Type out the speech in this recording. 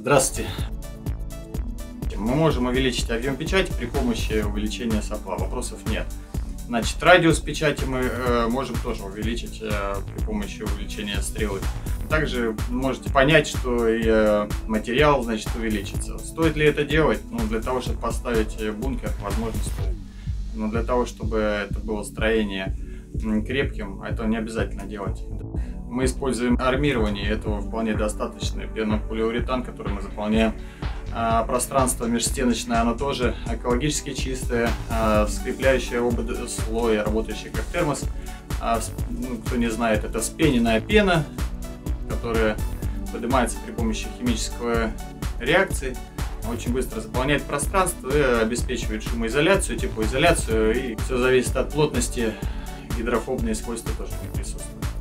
Здравствуйте. Мы можем увеличить объем печати при помощи увеличения сопла. Вопросов нет. Значит, радиус печати мы э, можем тоже увеличить э, при помощи увеличения стрелы. Также можете понять, что и э, материал, значит, увеличится. Стоит ли это делать? Ну, для того, чтобы поставить бункер, возможно, стоит. Но для того, чтобы это было строение крепким, это не обязательно делать. Мы используем армирование, этого вполне достаточно. Пенополиуретан, который мы заполняем. А, пространство межстеночное, оно тоже экологически чистое, а, скрепляющее оба слоя, работающий как термос. А, ну, кто не знает, это спененная пена, которая поднимается при помощи химической реакции очень быстро заполняет пространство и обеспечивает шумоизоляцию, теплоизоляцию, и все зависит от плотности, гидрофобные свойства тоже не присутствуют.